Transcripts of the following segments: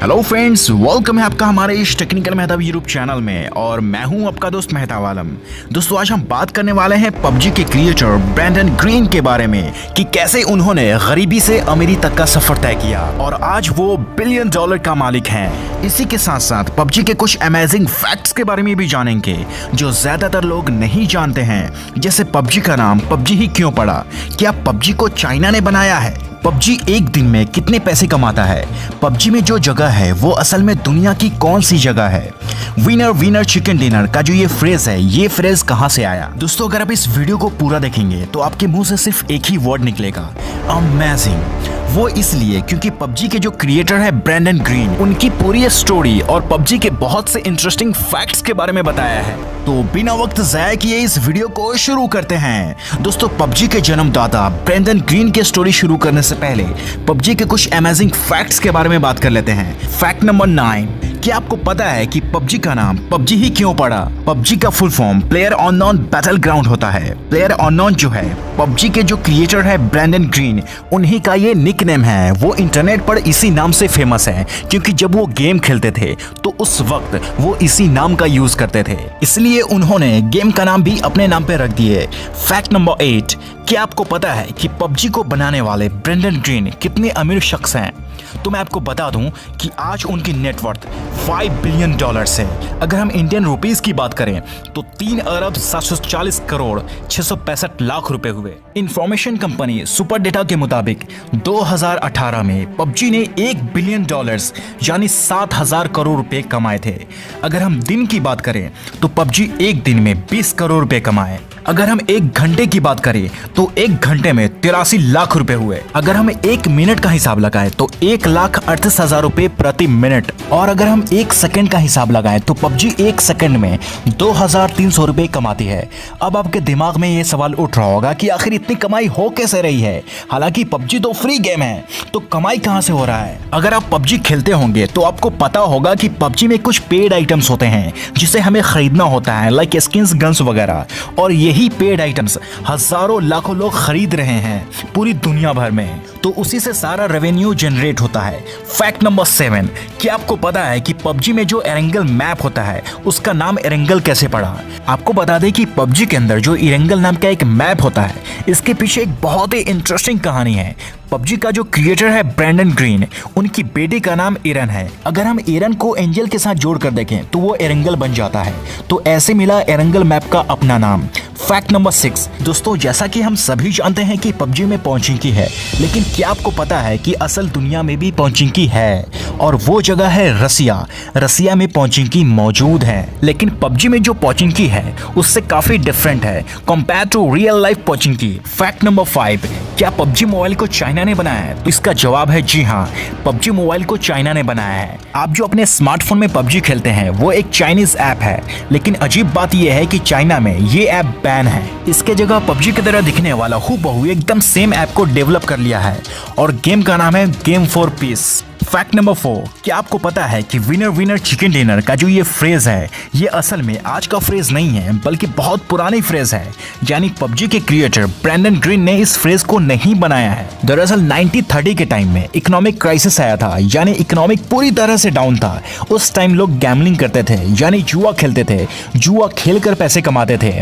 Hello friends welcome है आपका हमारे इस टेक्निकल मेहताब यूट्यूब चैनल में। और मैं हूँ आपका दोस्त मेहताब आलम। दोस्तों, आज हम बात करने वाले हैं पबजी के क्रिएटर ब्रैंडन ग्रीन के बारे में, कि कैसे उन्होंने गरीबी से अमीरी तक का सफ़र तय किया। और आज वो बिलियन डॉलर का मालिक हैं। इसी के साथ साथ पबजी के कुछ अमेजिंग फैक्ट्स के बारे में भी जानेंगे, जो ज़्यादातर लोग नहीं जानते हैं। जैसे पबजी का नाम, पबजी ही क्यों पड़ा? क्या पबजी को चाइना ने बनाया है? पबजी एक दिन में कितने पैसे कमाता है? पबजी में जो जगह है, वो असल में दुनिया की कौन सी जगह है? विनर विनर चिकन डिनर का जो ये फ्रेज है, ये फ्रेज कहाँ से आया? दोस्तों, अगर आप इस वीडियो को पूरा देखेंगे तो आपके मुँह से सिर्फ़ एक ही वर्ड निकलेगा अमेजिंग वो इसलिए क्योंकि पबजी के जो क्रिएटर है ब्रैंडन ग्रीन उनकी पूरी स्टोरी और पबजी के बहुत से इंटरेस्टिंग फैक्ट्स के बारे में बताया है। तो बिना वक्त जाया किए इस वीडियो को शुरू करते हैं। दोस्तों, पबजी के जन्मदाता ब्रैंडन ग्रीन की स्टोरी शुरू करने से पहले, पबजी के कुछ अमेजिंग फैक्ट्स के बारे में बात कर लेते हैं। फैक्ट नंबर नाइन क्या आपको पता है कि पबजी का नाम पबजी ही क्यों पड़ा? पबजी का full form player on non battle ground होता है। प्लेयर ऑन नॉन जो है, पबजी के जो क्रिएटर है ब्रैंडन ग्रीन उन्हीं का ये निक नेम है। वो इंटरनेट पर इसी नाम से फ़ेमस है, क्योंकि जब वो गेम खेलते थे तो उस वक्त वो इसी नाम का यूज़ करते थे। इसलिए उन्होंने गेम का नाम भी अपने नाम पे रख दिए। फैक्ट नंबर एट क्या आपको पता है कि पबजी को बनाने वाले ब्रेंडन ग्रीन कितने अमीर शख्स हैं? तो मैं आपको बता दूँ कि आज उनकी नेटवर्थ 5 बिलियन डॉलर्स है अगर हम इंडियन रुपीस की बात करें तो तीन अरब सात सौ चालीस करोड़ पैंसठ लाख रुपए हुए। इंफॉर्मेशन कंपनी सुपर डेटा के मुताबिक 2018 में पबजी ने एक बिलियन डॉलर्स, यानी सात हज़ार करोड़ रुपए कमाए थे। अगर हम दिन की बात करें तो पबजी एक दिन में 20 करोड़ रुपए कमाए। अगर हम एक घंटे की बात करें तो एक घंटे में तिरासी लाख रुपए हुए। अगर हम एक मिनट का हिसाब लगाए तो एक लाख अड़तीस हज़ार रुपए प्रति मिनट। और अगर हम एक सेकंड का हिसाब लगाए तो पबजी एक सेकंड में दो हज़ार तीन सौ रुपए कमाती है। अब आपके दिमाग में ये सवाल उठ रहा होगा कि आखिर इतनी कमाई हो कैसे रही है? हालाँकि पबजी तो फ्री गेम है तो कमाई कहाँ से हो रहा है? अगर आप पबजी खेलते होंगे तो आपको पता होगा कि पबजी में कुछ पेड आइटम्स होते हैं, जिसे हमें खरीदना होता है लाइक स्किन गन्स वगैरह। और यही पेड आइटम्स हज़ारों लाखों लोग खरीद रहे हैं पूरी दुनिया भर में। तो उसी से सारा रेवेन्यू जनरेट होता है। फैक्ट नंबर सेवन क्या आपको पता है कि पबजी में जो एरेंगल मैप होता है, उसका नाम एरेंगल कैसे पड़ा? आपको बता दें कि पबजी के अंदर जो इरेंगल नाम का एक मैप होता है, इसके पीछे एक बहुत ही इंटरेस्टिंग कहानी है। पबजी का जो क्रिएटर है ब्रैंडन ग्रीन उनकी बेटी का नाम इरन है। अगर हम इरन को एंजल के साथ जोड़ कर देखें तो वो एरंगल बन जाता है। तो ऐसे मिला एरेंगल मैप का अपना नाम। फैक्ट नंबर सिक्स दोस्तों, जैसा कि हम सभी जानते हैं कि पबजी में पहुंचिंकी है, लेकिन क्या आपको पता है कि असल दुनिया में भी पहुंचिंकी है? और वो जगह है रसिया। रसिया में पहुंचिंकी मौजूद है। लेकिन पबजी में जो पहुंचिंकी है, उससे काफ़ी डिफरेंट है। कंपेयर टू रियल लाइफ पहुंचिंकी। फैक्ट नंबर फाइव क्या पबजी मोबाइल को चाइना ने बनाया है। तो इसका जवाब है जी हाँ पबजी मोबाइल को चाइना ने बनाया है। आप जो अपने स्मार्टफ़ोन में पबजी खेलते हैं, वो एक चाइनीज़ ऐप है। लेकिन अजीब बात यह है कि चाइना में ये ऐप बैन है। इसके जगह पबजी की तरह दिखने वाला हु एकदम सेम ऐप को डेवलप कर लिया है। और गेम का नाम है game for peace. Fact number four क्या आपको पता है कि विनर विनर चिकन डिनर का जो ये फ्रेज है, ये असल में आज का फ्रेज नहीं है, बल्कि बहुत पुरानी फ्रेज है। यानी पबजी के क्रिएटर ब्रैंडन ग्रीन ने इस फ्रेज को नहीं बनाया है। दरअसल 1930 के टाइम में इकोनॉमिक क्राइसिस आया था, यानी इकोनॉमिक पूरी तरह से डाउन था। उस टाइम लोग गैमलिंग करते थे, यानी जुआ खेलते थे, जुआ खेल कर पैसे कमाते थे,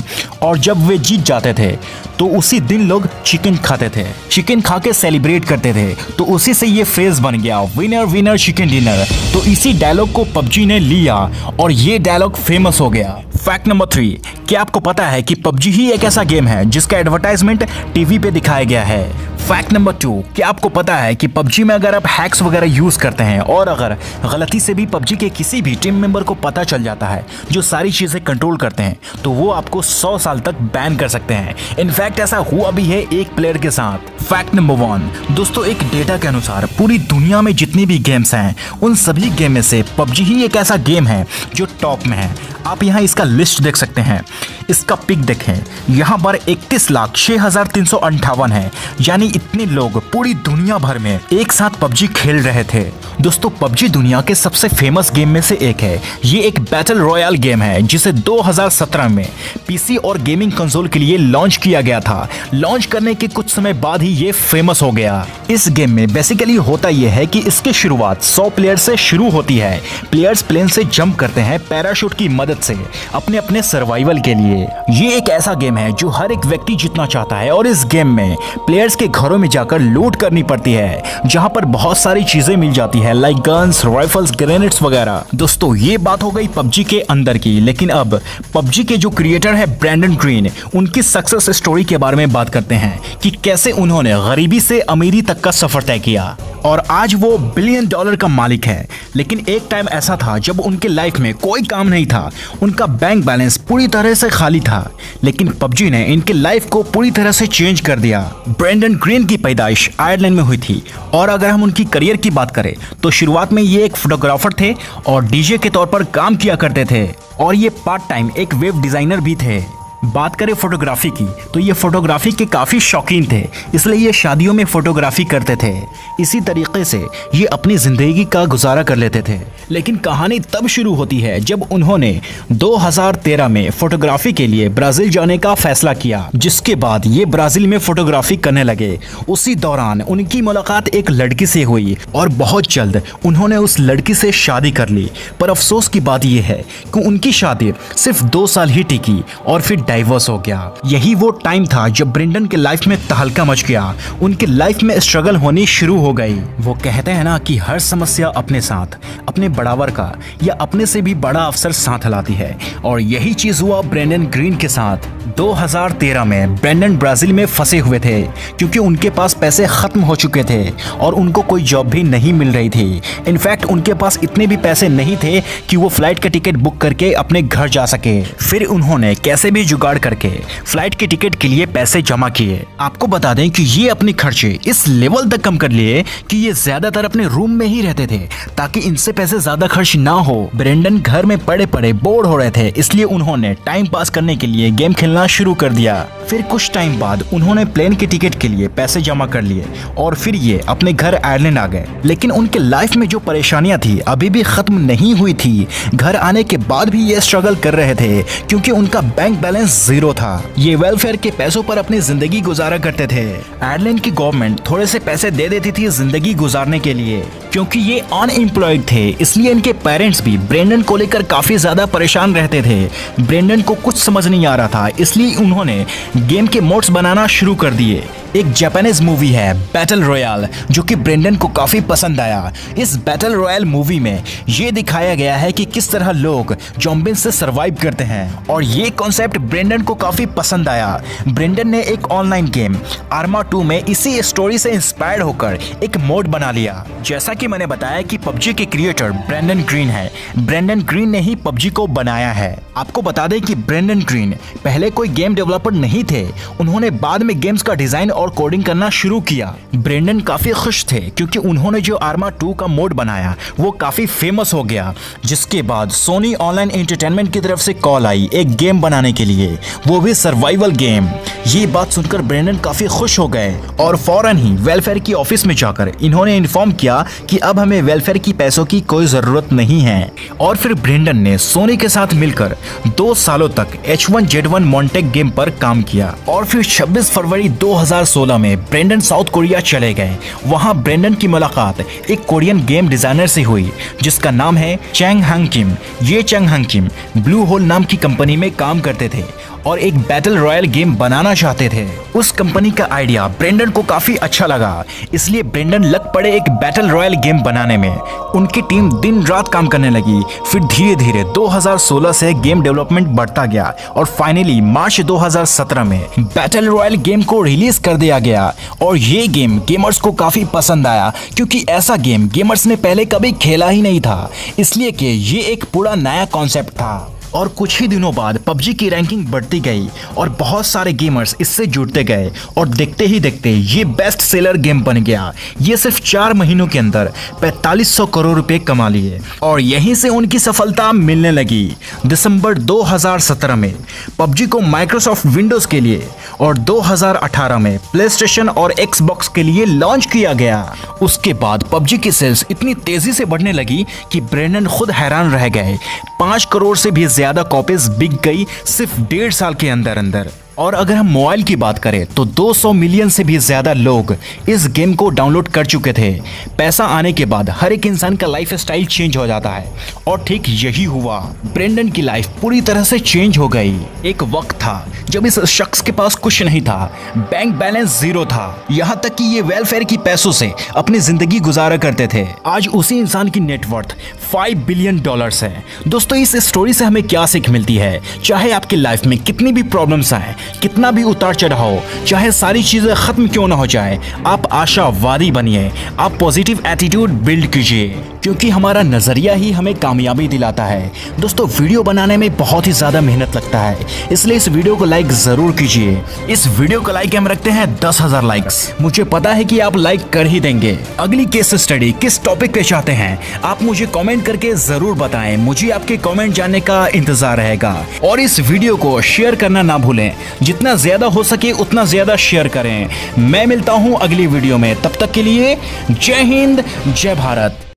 और जब वे जीत जाते थे तो उसी दिन लोग चिकन खाते थे। चिकन खा के सेलिब्रेट करते थे तो उसी से ये फ्रेज बन गया विनर विनर चिकन डिनर तो इसी डायलॉग को पबजी ने लिया और ये डायलॉग फ़ेमस हो गया। फैक्ट नंबर थ्री क्या आपको पता है कि पबजी ही एक ऐसा गेम है जिसका एडवर्टाइजमेंट टीवी पे दिखाया गया है? फैक्ट नंबर टू क्या आपको पता है कि पबजी में अगर आप हैक्स वगैरह यूज़ करते हैं और अगर गलती से भी पबजी के किसी भी टीम मेंबर को पता चल जाता है, जो सारी चीज़ें कंट्रोल करते हैं तो वो आपको 100 साल तक बैन कर सकते हैं। इनफैक्ट ऐसा हुआ भी है एक प्लेयर के साथ। फैक्ट नंबर वन दोस्तों, एक डेटा के अनुसार पूरी दुनिया में जितनी भी गेम्स हैं, उन सभी गेम में से पबजी ही एक ऐसा गेम है जो टॉप में है। आप यहाँ इसका लिस्ट देख सकते हैं। इसका पिक देखें। यहाँ पर इकतीस लाख छह हज़ार तीन सौ अंठावन है। यानी इतने लोग पूरी दुनिया भर में एक साथ पबजी खेल रहे थे। दोस्तों, पबजी दुनिया के सबसे फ़ेमस गेम में से एक है। ये एक बैटल रॉयल गेम है, जिसे 2017 में पीसी और गेमिंग कंसोल के लिए लॉन्च किया गया था। लॉन्च करने के कुछ समय बाद ही ये फ़ेमस हो गया। इस गेम में बेसिकली होता यह है कि इसकी शुरुआत 100 प्लेयर से शुरू होती है। प्लेयर्स प्लेन से जंप करते हैं पैराशूट की मदद से अपने अपने सर्वाइवल के लिए। ये एक ऐसा गेम है जो हर एक व्यक्ति जीतना चाहता है और इस गेम में प्लेयर्स के घरों में जाकर लूट करनी पड़ती है, जहाँ पर बहुत सारी चीज़ें मिल जाती है लाइक गन्स राइफल्स ग्रेनेड्स वगैरह। दोस्तों, ये बात हो गई पबजी के अंदर की, लेकिन अब पबजी के जो क्रिएटर है ब्रैंडन ग्रीन उनकी सक्सेस स्टोरी के बारे में बात करते हैं कि कैसे उन्होंने गरीबी से अमीरी तक का सफ़र तय किया। और आज वो बिलियन डॉलर का मालिक है, लेकिन एक टाइम ऐसा था जब उनके लाइफ में कोई काम नहीं था, उनका बैंक बैलेंस पूरी तरह से खाली था, लेकिन पबजी ने इनके लाइफ को पूरी तरह से चेंज कर दिया। ब्रेंडन ग्रीन की पैदाइश आयरलैंड में हुई थी। और अगर हम उनकी करियर की बात करें तो शुरुआत में ये एक फोटोग्राफर थे और डीजे के तौर पर काम किया करते थे। और ये पार्ट टाइम एक वेब डिज़ाइनर भी थे। बात करें फोटोग्राफी की तो ये फोटोग्राफी के काफ़ी शौकीन थे, इसलिए ये शादियों में फोटोग्राफी करते थे। इसी तरीके से ये अपनी ज़िंदगी का गुजारा कर लेते थे। लेकिन कहानी तब शुरू होती है जब उन्होंने 2013 में फोटोग्राफी के लिए ब्राज़ील जाने का फैसला किया, जिसके बाद ये ब्राज़ील में फोटोग्राफी करने लगे। उसी दौरान उनकी मुलाकात एक लड़की से हुई और बहुत जल्द उन्होंने उस लड़की से शादी कर ली। पर अफसोस की बात यह है कि उनकी शादी सिर्फ़ दो साल ही टिकी और फिर डाइवर्स हो गया। यही वो टाइम था जब ब्रिंडन के लाइफ में तहलका मच गया। उनके लाइफ में स्ट्रगल होनी शुरू हो गई। वो कहते हैं ना कि हर समस्या अपने साथ, अपने बड़ावर का या अपने से भी बड़ा अफसर साथ लाती है। और यही चीज़ हुआ ब्रेंडन ग्रीन के साथ। 2013 में ब्रेंडन ब्राज़ील में फंसे हुए थे, क्योंकि उनके पास पैसे खत्म हो चुके थे और उनको कोई जॉब भी नहीं मिल रही थी। इनफैक्ट उनके पास इतने भी पैसे नहीं थे कि वो फ़्लाइट का टिकट बुक करके अपने घर जा सके। फिर उन्होंने कैसे भी जुगाड़ करके फ़्लाइट के टिकट के लिए पैसे जमा किए। आपको बता दें कि ये अपने खर्चे इस लेवल तक कम कर लिए कि ये ज़्यादातर अपने रूम में ही रहते थे, ताकि इनसे पैसे ज़्यादा खर्च ना हो। ब्रेंडन घर में पड़े पड़े बोर हो रहे थे, इसलिए उन्होंने टाइम पास करने के लिए गेम खेलना शुरू कर दिया। फिर कुछ टाइम बाद उन्होंने प्लेन के टिकट के लिए पैसे जमा कर लिए, और फिर ये अपने घर आयरलैंड आ गए। लेकिन उनके लाइफ में जो परेशानियाँ थी, अभी भी खत्म नहीं हुई थी। घर आने के बाद भी ये स्ट्रगल कर रहे थे, क्योंकि उनका बैंक बैलेंस ज़ीरो था। ये वेलफेयर के पैसों पर अपनी ज़िंदगी गुजारा करते थे। आयरलैंड की गवर्नमेंट थोड़े से पैसे दे देती थी ज़िंदगी गुजारने के लिए। क्योंकि ये अनएम्प्लॉयड थे, इसलिए इनके पेरेंट्स भी ब्रेंडन को लेकर काफ़ी ज़्यादा परेशान रहते थे। ब्रेंडन को कुछ समझ नहीं आ रहा था, इसलिए उन्होंने गेम के मोड्स बनाना शुरू कर दिए। एक जापानीज मूवी है बैटल रॉयल जो कि ब्रेंडन को काफ़ी पसंद आया। इस बैटल रॉयल मूवी में ये दिखाया गया है कि किस तरह लोग जॉम्बिन से सरवाइव करते हैं, और ये कॉन्सेप्ट ब्रेंडन को काफ़ी पसंद आया। ब्रेंडन ने एक ऑनलाइन गेम आर्मा 2 में इसी स्टोरी से इंस्पायर्ड होकर एक मोड बना लिया। जैसा कि मैंने बताया कि पबजी के क्रिएटर ब्रेंडन ग्रीन है। ब्रेंडन ग्रीन ने ही पबजी को बनाया है। आपको बता दें कि ब्रेंडन ग्रीन पहले कोई गेम डेवलपर नहीं थे। उन्होंने बाद में गेम्स का डिज़ाइन और कोडिंग करना शुरू किया। ब्रेंडन काफ़ी खुश थे क्योंकि उन्होंने जो आर्मा 2 का मोड बनाया, वो काफ़ी फ़ेमस हो गया। जिसके बाद सोनी ऑनलाइन एंटरटेनमेंट की तरफ़ से कॉल आई एक गेम बनाने के लिए। वो भी सर्वाइवल गेम ये बात सुनकर ब्रेंडन काफ़ी खुश हो गए और फ़ौरन ही वेलफेयर की ऑफ़िस में जाकर इन्होंने इन्फॉर्म किया कि अब हमें वेलफेयर की पैसों की कोई ज़रूरत नहीं है। और फिर ब्रेंडन ने सोनी के साथ मिलकर दो सालों तक एच वन जेड वन मॉन्टेक गेम पर काम किया। और फिर 26 फरवरी 2016 में ब्रेंडन साउथ कोरिया चले गए। वहाँ ब्रेंडन की मुलाकात एक कोरियन गेम डिज़ाइनर से हुई, जिसका नाम है चैंग हंग किम ये Chang Han Kim Blue Hole नाम की कंपनी में काम करते थे। और एक बैटल रॉयल गेम बनाना चाहते थे। उस कंपनी का आइडिया ब्रेंडन को काफ़ी अच्छा लगा। इसलिए ब्रेंडन लग पड़े एक बैटल रॉयल गेम बनाने में। उनकी टीम दिन रात काम करने लगी। फिर धीरे धीरे 2016 से गेम डेवलपमेंट बढ़ता गया और फाइनली मार्च 2017 में बैटल रॉयल गेम को रिलीज़ कर दिया गया। और ये गेम गेमर्स को काफ़ी पसंद आया, क्योंकि ऐसा गेम गेमर्स ने पहले कभी खेला ही नहीं था। इसलिए कि ये एक पूरा नया कॉन्सेप्ट था। और कुछ ही दिनों बाद पबजी की रैंकिंग बढ़ती गई और बहुत सारे गेमर्स इससे जुड़ते गए और देखते ही देखते ये बेस्ट सेलर गेम बन गया। ये सिर्फ़ चार महीनों के अंदर 4500 करोड़ रुपए कमा लिए और यहीं से उनकी सफलता मिलने लगी। दिसंबर 2017 में पबजी को माइक्रोसॉफ्ट विंडोज़ के लिए और 2018 में प्ले और एक्सबॉक्स के लिए लॉन्च किया गया। उसके बाद पबजी की सेल्स इतनी तेज़ी से बढ़ने लगी कि ब्रेंडन खुद हैरान रह गए। पाँच करोड़ से भी ज़्यादा कॉपीज बिक गई सिर्फ़ डेढ़ साल के अंदर अंदर और अगर हम मोबाइल की बात करें तो 200 मिलियन से भी ज़्यादा लोग इस गेम को डाउनलोड कर चुके थे। पैसा आने के बाद हर एक इंसान का लाइफ स्टाइल चेंज हो जाता है। और ठीक यही हुआ, ब्रेंडन की लाइफ पूरी तरह से चेंज हो गई। एक वक्त था जब इस शख्स के पास कुछ नहीं था, बैंक बैलेंस ज़ीरो था। यहाँ तक कि ये वेलफेयर की पैसों से अपनी ज़िंदगी गुजारा करते थे। आज उसी इंसान की नेटवर्थ फाइव बिलियन डॉलर है। दोस्तों, इस स्टोरी से हमें क्या सीख मिलती है? चाहे आपकी लाइफ में कितनी भी प्रॉब्लम्स आए कितना भी उतार चढ़ाओ, चाहे सारी चीज़ें खत्म क्यों ना हो जाए, आप आशावादी बनिए। आप पॉजिटिव एटीट्यूड बिल्ड कीजिए। क्योंकि हमारा नज़रिया ही हमें कामयाबी दिलाता है। दोस्तों, वीडियो बनाने में बहुत ही ज़्यादा मेहनत लगता है, इसलिए इस वीडियो को लाइक ज़रूर कीजिए। इस वीडियो को लाइक हम रखते हैं दस हज़ार लाइक्स मुझे पता है कि आप लाइक कर ही देंगे। अगली केस स्टडी किस टॉपिक पे चाहते हैं? आप मुझे कमेंट करके ज़रूर बताएँ। मुझे आपके कॉमेंट जानने का इंतज़ार रहेगा। और इस वीडियो को शेयर करना ना भूलें। जितना ज़्यादा हो सके उतना ज़्यादा शेयर करें। मैं मिलता हूँ अगली वीडियो में। तब तक के लिए जय हिंद, जय भारत।